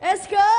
Let's go!